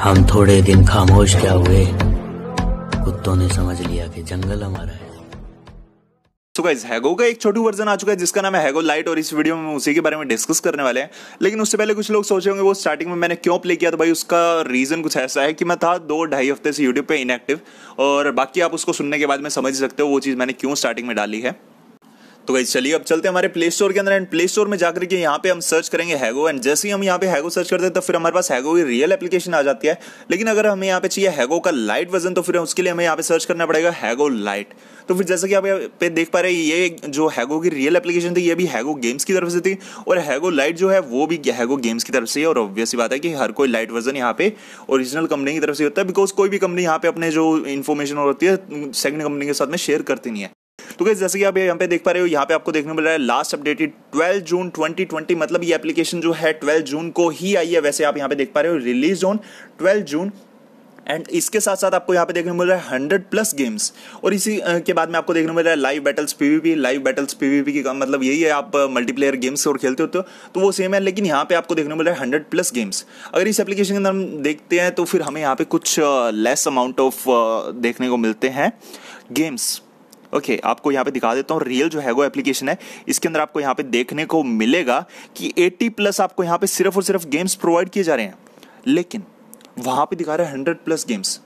हम थोड़े दिन खामोश क्या हुए? कुत्तों ने समझ लिया कि जंगल हमारा है। सो गाइस हैगो का एक छोटू वर्जन आ चुका है, जिसका नाम है हैगो लाइट और इस वीडियो में उसी के बारे में डिस्कस करने वाले हैं। लेकिन उससे पहले कुछ लोग सोचे होंगे, वो स्टार्टिंग में मैंने क्यों प्ले किया तो भाई उसका रीजन कुछ ऐसा है कि मैं था दो ढाई हफ़्ते से यूट्यूब पे इनएक्टिव और बाकी आप उसको सुनने के बाद में समझ सकते हो, वो चीज़ मैंने क्यों स्टार्टिंग में डाली है। तो भाई चलिए, अब चलते हैं हमारे प्ले स्टोर के अंदर। एंड प्ले स्टोर में जाकर के यहाँ पे हम सर्च करेंगे हैगो एंड जैसे ही हम यहाँ पे हैगो सर्च करते हैं तो फिर हमारे पास हैगो की रियल एप्लीकेशन आ जाती है। लेकिन अगर हमें यहाँ पे चाहिए हैगो का लाइट वर्जन तो फिर उसके लिए हमें यहाँ पे सर्च करना पड़ेगा हैगो लाइट तो फिर जैसा कि आप यहाँ पे देख पा रहे हैं, ये जो हैगो की रियल एप्लीकेशन थी, ये भी हैगो गेम्स की तरफ़ से थी। और हैगो लाइट जो है, वो भी हैगो गेम्स की तरफ़ से है और ऑब्वियस बात है कि हर कोई लाइट वर्जन यहाँ पे ओरिजिनल कंपनी की तरफ़ से होता है। बिकॉज़ कोई भी कंपनी यहाँ पे अपने जो इन्फॉर्मेशन होती है सेकंड कंपनी के साथ में शेयर करती नहीं है। तो कैसे जैसे कि आप यहाँ पे देख पा रहे हो, यहाँ पे आपको देखने मिल रहा है लास्ट अपडेटेड 12 जून 2020 मतलब ये एप्लीकेशन जो है 12 जून को ही आई है, वैसे आप यहाँ पे देख पा रहे हो रिलीज़ ऑन 12 जून एंड इसके साथ साथ आपको यहाँ पे देखने मिल रहा है हंड्रेड प्लस गेम्स और इसी के बाद में आपको देखने मिल रहा है live battles PVP live battles PVP की मतलब यही है, आप मल्टीप्लेयर गेम्स और खेलते होते हो तो वो सेम है, लेकिन यहाँ पे आपको देखने मिल रहा है हंड्रेड प्लस गेम्स अगर इस एप्लीकेशन के अंदर हम देखते हैं तो फिर हमें यहाँ पे कुछ लेस अमाउंट ऑफ़ देखने को मिलते हैं गेम्स ओके आपको यहाँ पे दिखा देता हूँ रियल जो हैगो एप्लीकेशन है। इसके अंदर आपको यहाँ पे देखने को मिलेगा कि 80 प्लस आपको यहाँ पे सिर्फ़ और सिर्फ़ गेम्स प्रोवाइड किए जा रहे हैं। लेकिन, वहाँ पे दिखा रहे हैं हंड्रेड प्लस गेम्स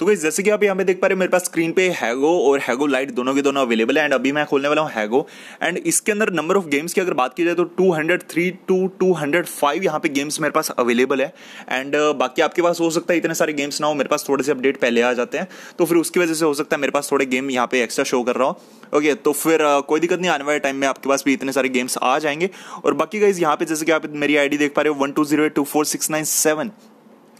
तो भाई जैसे कि आप यहाँ पे देख पा रहे हो मेरे पास स्क्रीन पे हैगो और हैगो लाइट दोनों के दोनों अवेलेबल है एंड अभी मैं खोलने वाला हूँ हैगो एंड इसके अंदर नंबर ऑफ़ गेम्स की अगर बात की जाए तो 203 टू 205 यहाँ पे गेम्स मेरे पास अवेलेबल है. एंड बाकी आपके पास हो सकता है इतने सारे गेम्स ना हो मेरे पास थोड़े से अपडेट पहले आ जाते हैं. तो फिर उसकी वजह से हो सकता है मेरे पास थोड़े गेम यहाँ पे एक्स्ट्रा शो कर रहा हूँ. ओके तो फिर uh, कोई दिक्कत नहीं आने वाले टाइम में आपके पास भी इतने सारे गेम्स आ जाएँगे. और बाकी गाइज़ यहाँ पे जैसे कि आप मेरी आईडी देख पा रहे हो one two zero two four six nine seven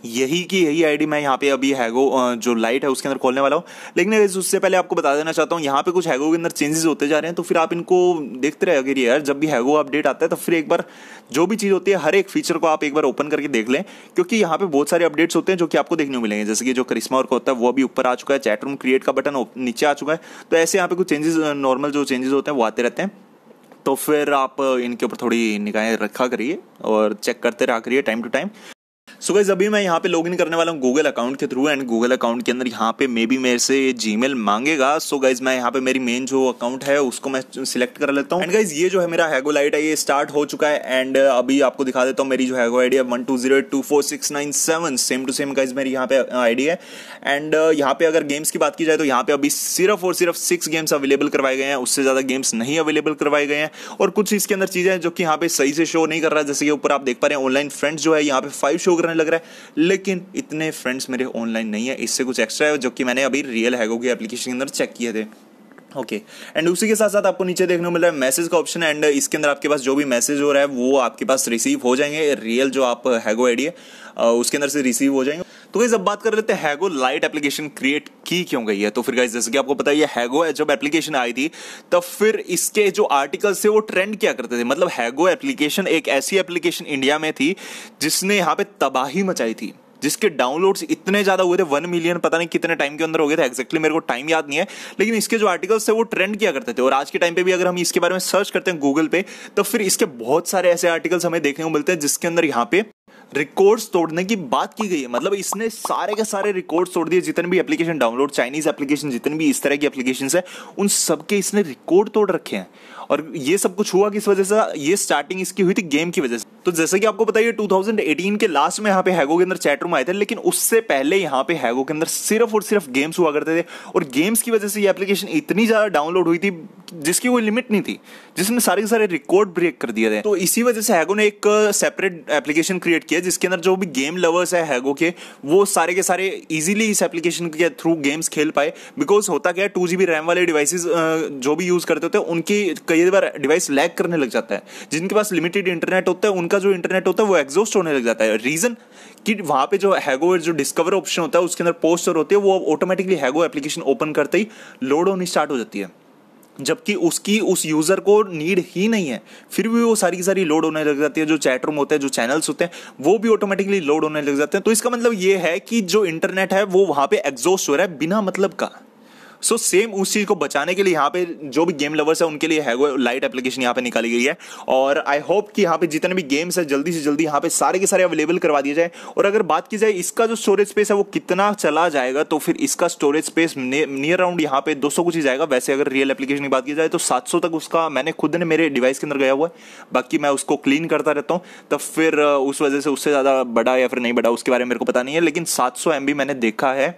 यही की यही आईडी मैं यहाँ पे अभी हैगो जो लाइट है उसके अंदर खोलने वाला हूँ। लेकिन उससे पहले आपको बता देना चाहता हूँ, यहाँ पे कुछ हैगो के अंदर चेंजेस होते जा रहे हैं तो फिर आप इनको देखते रहे अगर यार, जब भी हैगो अपडेट आता है तो फिर एक बार जो भी चीज़ होती है, हर एक फीचर को आप एक बार ओपन करके देख लें, क्योंकि यहाँ पे बहुत सारे अपडेट्स होते हैं जो कि आपको देखने को मिलेंगे। जैसे कि जो करिश्मा वर्क होता है वो भी ऊपर आ चुका है चैट रूम क्रिएट का बटन नीचे आ चुका है। तो ऐसे यहाँ पे कुछ चेंजेस नॉर्मल जो चेंजेस होते हैं, वो आते रहते हैं। तो फिर आप इनके ऊपर थोड़ी निगाहें रखा करिए और चेक करते रहा करिए time to time so guys अभी मैं यहाँ पे लॉगिन करने वाला हूँ गूगल अकाउंट के थ्रू एंड गूगल अकाउंट के अंदर यहाँ पे मे बी मेरे से जीमेल मांगेगा। सो गाइज़ मैं यहाँ पे मेरी मेन जो अकाउंट है, उसको मैं सिलेक्ट कर लेता हूँ। एंड गाइज़ ये जो है मेरा हैगो लाइट है, ये स्टार्ट हो चुका है। एंड अभी आपको दिखा देता हूँ मेरी जो हैगो आईडी है one two zero two four six nine seven same to same guys मेरी यहाँ पे आईडी है। एंड यहाँ पे अगर गेम्स की बात की जाए तो यहाँ पे अभी सिर्फ़ और सिर्फ़ सिक्स गेम्स अवेलेबल करवाए गए हैं। उससे ज़्यादा गेम्स नहीं अवेलेबल करवाए गए हैं। और कुछ इसके अंदर चीज़ें हैं जो कि यहाँ पे सही से शो नहीं कर रहा है। जैसे कि ऊपर आप देख पा रहे हैं ऑनलाइन फ्रेंड्स जो है, यहाँ पे फाइव शो करने लग रहा है। लेकिन इतने फ्रेंड्स मेरे ऑनलाइन नहीं है। इससे कुछ एक्स्ट्रा है जो कि मैंने अभी रियल हैगो की एप्लीकेशन के अंदर चेक किए थे। ओके. एंड उसी के साथ साथ आपको नीचे देखने को मिल रहा है मैसेज का ऑप्शन एंड इसके अंदर आपके पास जो भी मैसेज हो रहा है, वो आपके पास रिसीव हो जाएँगे। रियल जो आप हैगो आईडी है उसके अंदर से रिसीव हो जाएँगे। तो गाइज़ अब बात कर लेते हैं हैगो लाइट एप्लीकेशन क्रिएट की क्यों गई है? तो फिर गाइज़ जैसे कि आपको पता है हैगो है, जब एप्लीकेशन आई थी तब फिर इसके जो आर्टिकल्स थे, वो ट्रेंड क्या करते थे? मतलब हैगो एप्लीकेशन एक ऐसी एप्लीकेशन इंडिया में थी, जिसने यहाँ पे तबाही मचाई थी। जिसके डाउनलोड्स इतने ज़्यादा हुए थे वन मिलियन पता नहीं कितने टाइम के अंदर हो गए थे एक्जैक्टली मेरे को टाइम याद नहीं है, लेकिन इसके जो आर्टिकल्स थे वो ट्रेंड किया करते थे। और आज के टाइम पे भी अगर हम इसके बारे में सर्च करते हैं गूगल पे तो फिर इसके बहुत सारे ऐसे आर्टिकल्स हमें देखने को मिलते हैं, जिसके अंदर यहाँ पे रिकॉर्ड्स तोड़ने की बात की गई है। मतलब इसने सारे के सारे रिकॉर्ड्स तोड़ दिए। जितने भी एप्लीकेशन डाउनलोड चाइनीज़ एप्लीकेशन जितने भी इस तरह की एप्लीकेशन है, उन सबके इसने रिकॉर्ड तोड़ रखे हैं। और ये सब कुछ हुआ किस वजह से? ये स्टार्टिंग इसकी हुई थी गेम की वजह से। तो जैसे कि आपको बताइए 2018 के लास्ट में यहाँ पे हैगो के अंदर चैट रूम आए थे, लेकिन उससे पहले यहाँ पे हैगो के अंदर सिर्फ़ और सिर्फ़ गेम्स हुआ करते थे। और गेम्स की वजह से ये एप्लीकेशन इतनी ज़्यादा डाउनलोड हुई थी, जिसकी कोई लिमिट नहीं थी, जिसने सारे के सारे रिकॉर्ड ब्रेक कर दिए थे। तो इसी वजह से हैगो ने एक सेपरेट एप्लीकेशन क्रिएट किया जिसके अंदर जो भी गेम लवर्स है हैगो के, वो सारे के सारे इजीली इस एप्लीकेशन के थ्रू गेम्स खेल पाए। बिकॉज़ होता क्या है टू जीबी रैम वाले डिवाइसेस जो भी यूज़ करते होते हैं, उनकी कई बार डिवाइस लैग करने लग जाता है। जिनके पास लिमिटेड इंटरनेट होता है, उनका जो इंटरनेट होता है, वो एग्जॉस्ट होने लग जाता है। रीजन कि वहाँ पे जो हैगो जो डिस्कवर ऑप्शन होता है, उसके अंदर पोस्टर होते हैं, वो ऑटोमेटिकली हैगो एप्लीकेशन ओपन करते ही लोड होनी स्टार्ट हो जाती है। जबकि उसकी उस यूज़र को नीड ही नहीं है। फिर भी वो सारी की सारी लोड होने लग जाती है, जो चैट रूम होते हैं, जो चैनल्स होते हैं, वो भी ऑटोमेटिकली लोड होने लग जाते हैं। तो इसका मतलब ये है कि जो इंटरनेट है, वो वहाँ पे एग्जॉस्ट हो रहा है बिना मतलब का। सो सेम उस चीज़ को बचाने के लिए यहाँ पे जो भी गेम लवर्स है, उनके लिए हैगो लाइट एप्लीकेशन यहाँ पे निकाली गई है। और आई होप कि यहाँ पे जितने भी गेम्स है, जल्दी से जल्दी यहाँ पे सारे के सारे अवेलेबल करवा दिए जाए। और अगर बात की जाए इसका जो स्टोरेज स्पेस है, वो कितना चला जाएगा तो फिर इसका स्टोरेज स्पेस नियर अराउंड यहाँ पे 200 कुछ ही जाएगा। वैसे अगर रियल एप्लीकेशन की बात की जाए तो 700 तक उसका मैंने खुद ने मेरे डिवाइस के अंदर गया हुआ है। बाकी मैं उसको क्लीन करता रहता हूँ। तब फिर, उस वजह से उससे ज़्यादा बड़ा या फिर नहीं बड़ा, उसके बारे में मेरे को पता नहीं है। लेकिन सात सौ मैंने देखा है।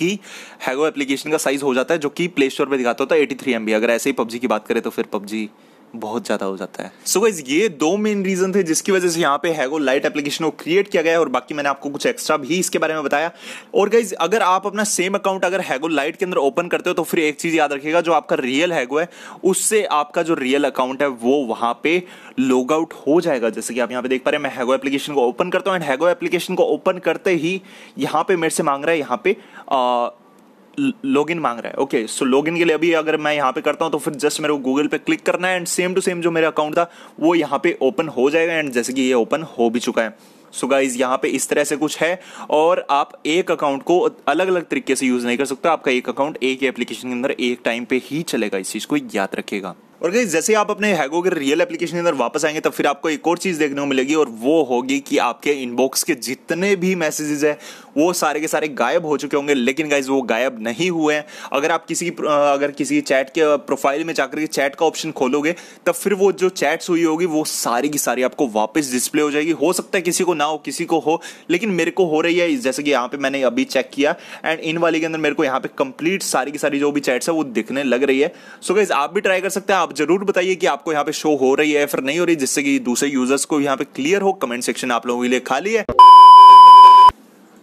कि हैगो एप्लीकेशन का साइज़ हो जाता है, जो कि प्ले स्टोर पर दिखाता होता है एटी थ्री अगर ऐसे ही पबजी की बात करें तो फिर पबजी बहुत ज़्यादा हो जाता है। सो so गाइज़ ये दो मेन रीजन थे जिसकी वजह से यहाँ पे हैगो लाइट एप्लीकेशन को क्रिएट किया गया और बाकी मैंने आपको कुछ एक्स्ट्रा भी इसके बारे में बताया। और गाइज़ अगर आप अपना सेम अकाउंट अगर हैगो लाइट के अंदर ओपन करते हो तो फिर एक चीज़ याद रखिएगा जो आपका रियल हैगो है उससे आपका जो रियल अकाउंट है वो वहाँ पे लॉग आउट हो जाएगा। जैसे कि आप यहाँ पे देख पा रहे हैं मैं हैगो एप्लीकेशन को ओपन करता हूँ एंड हैगो एप्लीकेशन को ओपन करते ही यहाँ पे मेरे से मांग रहा है यहाँ पे आ, लॉगिन मांग रहा है। ओके सो लॉगिन के लिए अभी अगर मैं यहाँ पे करता हूँ तो फिर जस्ट मेरे को गूगल पे क्लिक करना है एंड सेम टू सेम जो मेरा अकाउंट था, वो यहाँ पे ओपन हो जाएगा एंड जैसे कि ये ओपन हो भी चुका है। सो so गाइज़ यहाँ पे इस तरह से कुछ है, और आप एक अकाउंट को अलग अलग तरीके से यूज़ नहीं कर सकते, आपका एक अकाउंट एक ही एप्लीकेशन के अंदर एक टाइम पे ही चलेगा, इस चीज़ को याद रखेगा और गई जैसे आप अपने हैगो के रियल एप्लीकेशन के अंदर वापस आएँगे, तब फिर आपको एक और चीज़ देखने को मिलेगी और वो होगी कि आपके इनबॉक्स के जितने भी मैसेजेस हैं, वो सारे के सारे गायब हो चुके होंगे। लेकिन गाइज़ वो गायब नहीं हुए हैं। अगर आप किसी अगर किसी चैट के प्रोफ़ाइल में जाकर के चैट का ऑप्शन खोलोगे, तब फिर वो जो चैट्स हुई होगी, वो सारी की सारी आपको वापस डिस्प्ले हो जाएगी। हो सकता है किसी को ना हो, किसी को हो, लेकिन मेरे को हो रही है। जैसे कि यहाँ पे मैंने अभी चेक किया एंड इन वाले के अंदर मेरे को यहाँ पे कंप्लीट सारी की सारी जो भी चैट्स है, वो दिखने लग रही है। सो गाइज़ आप भी ट्राई कर सकते हैं, आप ज़रूर बताइए कि आपको यहाँ पे शो हो रही है फिर नहीं हो रही, जिससे कि दूसरे यूज़र्स को यहाँ पे क्लियर हो कमेंट सेक्शन आप लोगों के लिए खाली है।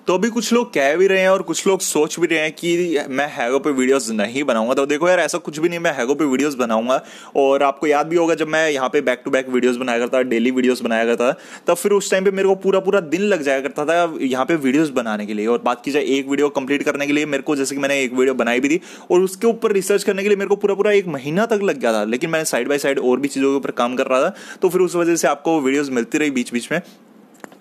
तो अभी कुछ लोग कह भी रहे हैं और कुछ लोग सोच भी रहे हैं कि मैं हैगो पे वीडियोस नहीं बनाऊँगा। तो देखो यार, ऐसा कुछ भी नहीं, मैं हैगो पे वीडियोस बनाऊँगा। और आपको याद भी होगा जब मैं यहाँ पे बैक टू बैक वीडियोस बनाया करता डेली वीडियोस बनाया करता, तब फिर उस टाइम पे मेरे को पूरा पूरा दिन लग जाया करता था यहाँ पे वीडियोज़ बनाने के लिए। और बात की जाए एक वीडियो कंप्लीट करने के लिए, मेरे को जैसे कि मैंने एक वीडियो बनाई भी थी, और उसके ऊपर रिसर्च करने के लिए मेरे को पूरा पूरा एक महीना तक लग गया था। लेकिन मैंने साइड बाय साइड और भी चीज़ों के ऊपर काम कर रहा था तो फिर उस वजह से आपको वीडियोज़ मिलती रही बीच बीच में।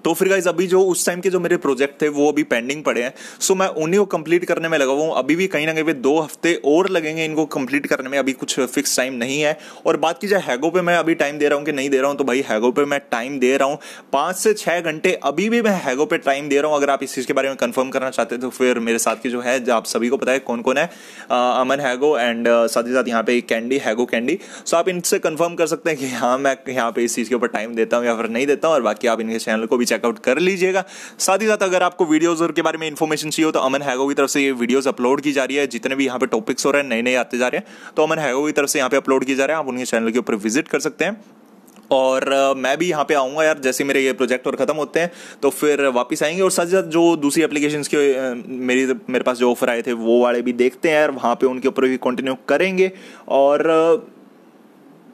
तो फिर गाइज़ अभी जो उस टाइम के जो मेरे प्रोजेक्ट थे, वो अभी पेंडिंग पड़े हैं। सो मैं उन्हीं को कंप्लीट करने में लगा हुआ हूँ। अभी भी कहीं ना कहीं दो हफ़्ते और लगेंगे इनको कंप्लीट करने में। अभी कुछ फिक्स टाइम नहीं है। और बात की जाए हैगो पे, मैं अभी टाइम दे रहा हूँ कि नहीं दे रहा हूँ तो भाई हैगो पे मैं टाइम दे रहा हूँ। पाँच से छह घंटे अभी भी मैं हैगो पे टाइम दे रहा हूँ। अगर आप इस चीज़ के बारे में कंफर्म करना चाहते तो फिर मेरे साथ की जो है आप सभी को पता है कौन कौन है अमन हैगो एंड साथ ही साथ यहाँ पे कैंडी हैगो कैंडी सो आप इनसे कन्फर्म कर सकते हैं कि हाँ मैं यहाँ पे इस चीज़ के ऊपर टाइम देता हूँ या फिर नहीं देता हूँ। और बाकी आप इनके चैनल को भी चेकआउट कर लीजिएगा। साथ ही साथ अगर आपको वीडियोज़ के बारे में इन्फॉर्मेशन चाहिए तो अमन हैगो की तरफ़ से ये वीडियोस अपलोड की जा रही है। जितने भी यहाँ पे टॉपिक्स हो रहे हैं नए नए आते जा रहे हैं तो अमन हैगो की तरफ़ से यहाँ पे अपलोड किए जा रहे हैं। आप उनके चैनल के ऊपर विज़िट कर सकते हैं। और मैं भी यहाँ पे आऊँगा यार, जैसे मेरे ये प्रोजेक्ट और ख़त्म होते हैं तो फिर वापस आएँगे। और साथ साथ जो दूसरी एप्लीकेशन के मेरी, मेरे पास जो ऑफ़र आए थे, वो वाले भी देखते हैं यार। वहाँ पे उनके ऊपर भी कंटिन्यू करेंगे। और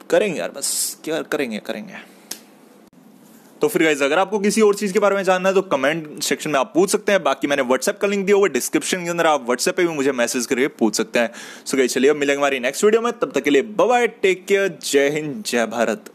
करेंगे यार, बस, क्या करेंगे करेंगे। तो फिर गाइज़ अगर आपको किसी और चीज़ के बारे में जानना है तो कमेंट सेक्शन में आप पूछ सकते हैं। बाकी मैंने व्हाट्सएप का लिंक दिया हुआ डिस्क्रिप्शन के अंदर आप व्हाट्सएप पे भी मुझे मैसेज करके पूछ सकते हैं। सो गई चलिए मिलेंगे हमारी नेक्स्ट वीडियो में। तब तक के लिए बाय टेक केयर जय हिंद, जय भारत।